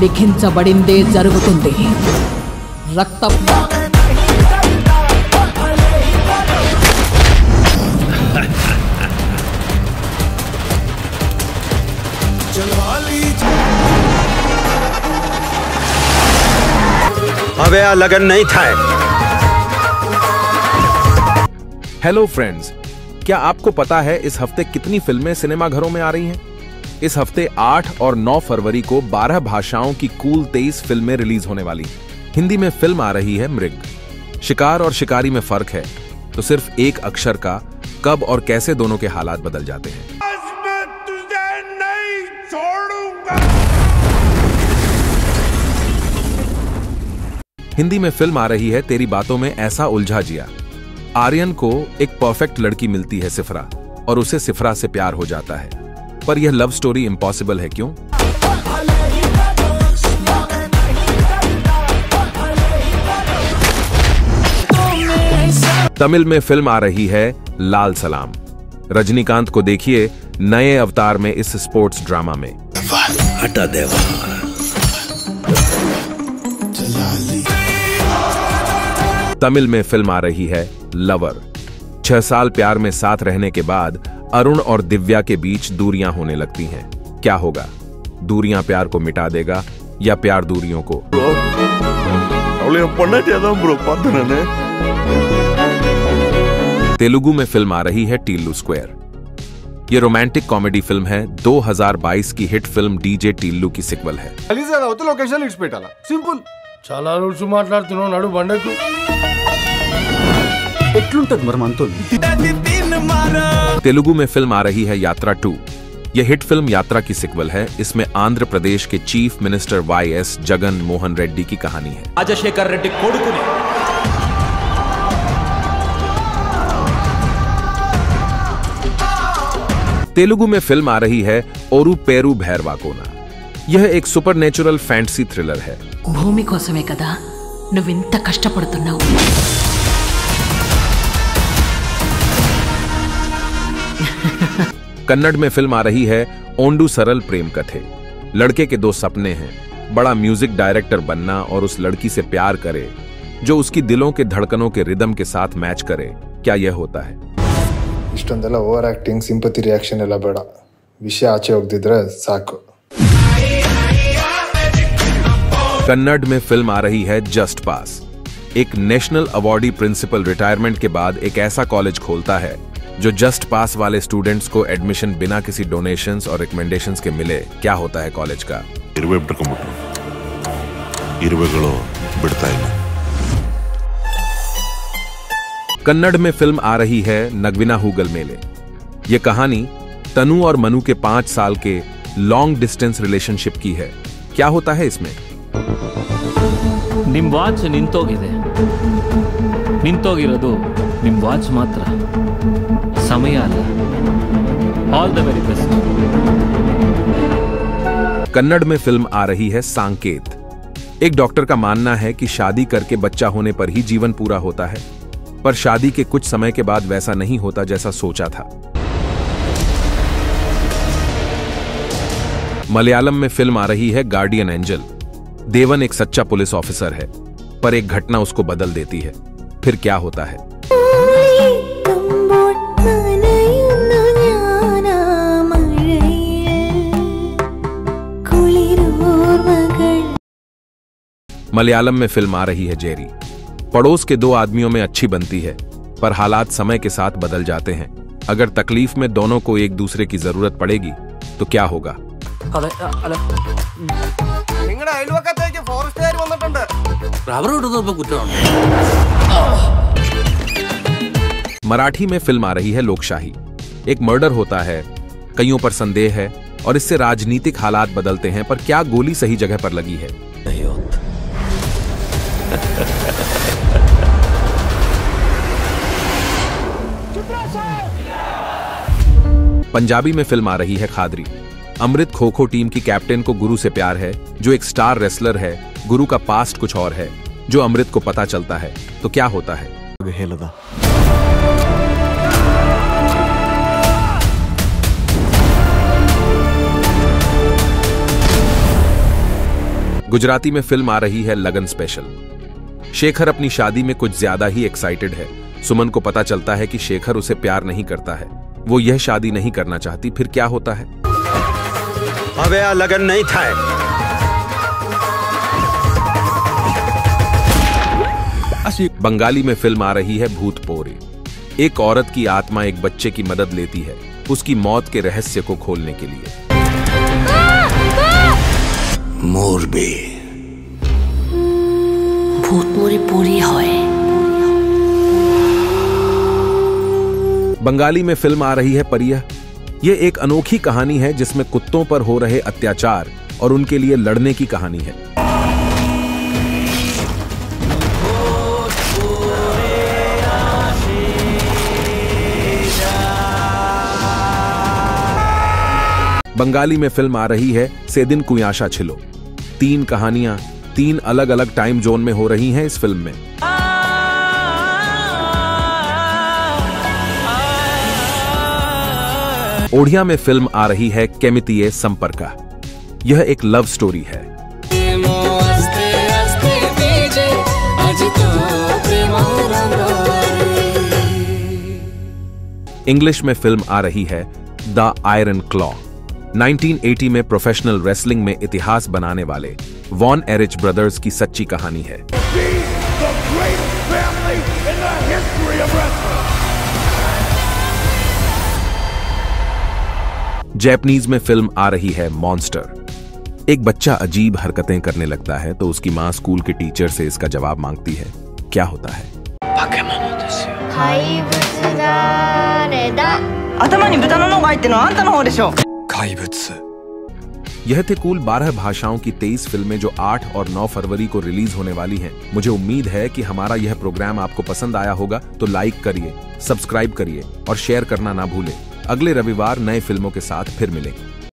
లిఖించబడిందే జరుగుతుంది రక్త अबे यहाँ लगन नहीं था हेलो फ्रेंड्स क्या आपको पता है इस हफ्ते कितनी फिल्में सिनेमाघरों में आ रही हैं इस हफ़्ते 8 और 9 फरवरी को 12 भाषाओं की कूल 23 फ़िल्में रिलीज़ होने वाली। हैं हिंदी में फ़िल्म आ रही है मृग। शिकार और शिकारी में फ़र्क है तो सिर्फ़ एक अक्षर का कब और कैसे दोनों के हालात बदल जाते हैं। हिंदी में फ़िल्म आ रही है तेरी बातों में ऐसा उलझा जिया। आर्यन को एक परफेक्ट लड़की मिलती है सिफरा और उसे सिफरा से प्यार हो जाता है। पर यह लव स्टोरी इम्पॉसिबल है क्यों? तमिल में फ़िल्म आ रही है लाल सलाम। रजनीकांत को देखिए नए अवतार में इस स्पोर्ट्स ड्रामा में। हटा देवा तमिल में फ़िल्म आ रही है लवर छह साल प्यार में साथ रहने के बाद अरुण और दिव्या के बीच दूरियाँ होने लगती हैं। क्या होगा? दूरियाँ प्यार को मिटा देगा या प्यार दूरियों को? तेलुगु में फ़िल्म आ रही है टीलू स्क्वायर। ये रोमांटिक कॉमेडी फ़िल्म है। 2022 की हिट फ़िल्म डीजे टीलू की सिक्वल है। లొకేషన్ ఇడిచిపెట్టాలా సింపుల్ చాలా రోజు మాట్లాడుతున్నావు నడు బండకు ఎట్లుంటది మరి మనతో तेलुगु में फिल्म आ रही है यात्रा टू यह हिट फिल्म यात्रा की सिक्वल है इसमें आंध्र प्रदेश के chief minister Y S Jagan Mohan Reddy की कहानी है రాజశేఖర్ రెడ్డి కొడుకుని तेलुगु में फिल्म आ रही है ओरू पेरू भैरवा कोना यह एक सुपरनेचुरल फैंटेसी थ्रिलर है భూమి కోసమే కదా నువ్వింత కష్టపడుతున్నావు कन्नड़ में फिल्म आ रही है ओंडू सरल प्रेम कथे लड़के के दो सपने हैं बड़ा म्यूजिक डायरेक्टर बनना और उस लड़की से प्यार करे जो उसकी दिलों के धड़कनों के रिदम के साथ मैच करे क्या यह होता है ಇಷ್ಟೊಂದೆಲ್ಲ ಓವರ್ ಆಕ್ಟಿಂಗ್ ಸಿಂಪತಿ ರಿಯಾಕ್ಷನ್ ಎಲ್ಲ ಬೇಡ ವಿಷಯ ಆಚೆ ಹೋಗ್ದಿದ್ರೆ ಸಾಕು कन्नड़ में फिल्म आ रही है जस्ट पास एक नेशनल अवार्डी प्रिंसिपल रिटायरमेंट के बाद एक ऐसा कॉलेज खोलता है जो जस्ट पास वाले स्टूडेंट्स को एडमिशन बिना किसी डोनेशंस और रिकमेंडेशंस के मिले क्या होता है कॉलेज का ಇರುವೆ ಬಿಟ್ಕೊಂಡ್ಬಿಟ್ರು ಇರುವೆಗಳು ಬಿಡ್ತಾ ಇಲ್ಲ कन्नड़ में फिल्म आ रही है नगविना हुगल मेले ये कहानी तनु और मनु के पांच साल के लॉन्ग डिस्टेंस रिलेशनशिप की है क्या होता है इसमें ನಿಮ್ ವಾಚ್ ನಿಂತೋಗಿದೆ ನಿಂತೋಗಿರೋದು ನಿಮ್ ವಾಚ್ ಮಾತ್ರ समय कन्नड़ में फ़िल्म आ रही है सांकेत। एक डॉक्टर का मानना है कि शादी करके बच्चा होने पर ही जीवन पूरा होता है, पर शादी के कुछ समय के बाद वैसा नहीं होता जैसा सोचा था। मलयालम में फ़िल्म आ रही है गार्डियन एंजल। देवन एक सच्चा पुलिस ऑफिसर है, पर एक घटना उसको बदल देती है। फिर क्या होता है? मलयालम में फ़िल्म आ रही है जेरी। पड़ोस के दो आदमियों में अच्छी बनती है पर हालात समय के साथ बदल जाते हैं। अगर तकलीफ़ में दोनों को एक दूसरे की ज़रूरत पड़ेगी तो क्या होगा? मराठी में फ़िल्म आ रही है लोकशाही। एक मर्डर होता है कईयों पर संदेह है और इससे राजनीतिक हालात बदलते हैं पर क्या गोली सही जगह पर लगी है? पंजाबी में फ़िल्म आ रही है खादरी। अमृत खोखो टीम की कैप्टन को गुरु से प्यार है जो एक स्टार रेसलर है गुरु का पास्ट कुछ और है जो अमृत को पता चलता है तो क्या होता है? गुजराती में फ़िल्म आ रही है लगन स्पेशल। शेखर अपनी शादी में कुछ ज़्यादा ही एक्साइटेड है। सुमन को पता चलता है कि शेखर उसे प्यार नहीं करता है। वो यह शादी नहीं करना चाहती फिर क्या होता है? लगन नहीं था। बंगाली में फ़िल्म आ रही है भूत पोरे। एक औरत की आत्मा एक बच्चे की मदद लेती है उसकी मौत के रहस्य को खोलने के लिए। मोरबे। ভূত মরে পরি হয় बंगाली में फिल्म आ रही है परिया ये एक अनोखी कहानी है जिसमें कुत्तों पर हो रहे अत्याचार और उनके लिए लड़ने की कहानी है बंगाली में फिल्म आ रही है सेदिन कुयाशा छिलो तीन कहानियां तीन अलग अलग टाइम जोन में हो रही हैं इस फ़िल्म में। ओडिया में फ़िल्म आ रही है केमितिये संपर्का। यह एक लव स्टोरी है। इंग्लिश में फ़िल्म आ रही है द आयरन क्लॉ 1980 में प्रोफेशनल रेसलिंग में इतिहास बनाने वाले। वॉन एरिच ब्रदर्स की सच्ची कहानी है। जैपनीज में फ़िल्म आ रही है मॉन्स्टर एक बच्चा अजीब हरकतें करने लगता है तो उसकी माँ स्कूल के टीचर से इसका जवाब मांगती है। क्या होता है? यह थे कुल 12 भाषाओं की 23 फ़िल्में जो 8 और 9 फरवरी को रिलीज़ होने वाली हैं। मुझे उम्मीद है कि हमारा यह प्रोग्राम आपको पसंद आया होगा तो लाइक करिए, सब्सक्राइब करिए और शेयर करना ना भूलें। अगले रविवार नए फ़िल्मों के साथ फिर मिलेंगे